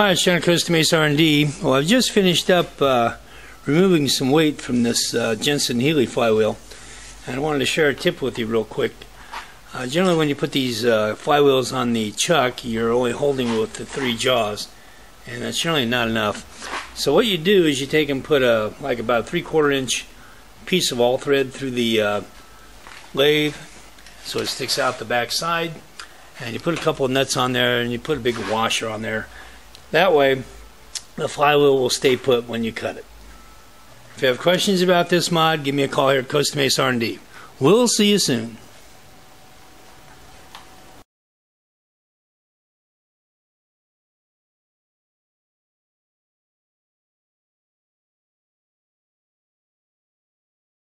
Hi, it's John Costa Mesa R&D. Well, I've just finished up uh, removing some weight from this uh, Jensen Healy flywheel, and I wanted to share a tip with you real quick. Uh, generally, when you put these uh, flywheels on the chuck, you're only holding with the three jaws, and that's generally not enough. So what you do is you take and put a like about a three-quarter inch piece of all thread through the uh, lathe, so it sticks out the back side, and you put a couple of nuts on there, and you put a big washer on there. That way, the flywheel will stay put when you cut it. If you have questions about this mod, give me a call here at Costa Mesa R&D. We'll see you soon.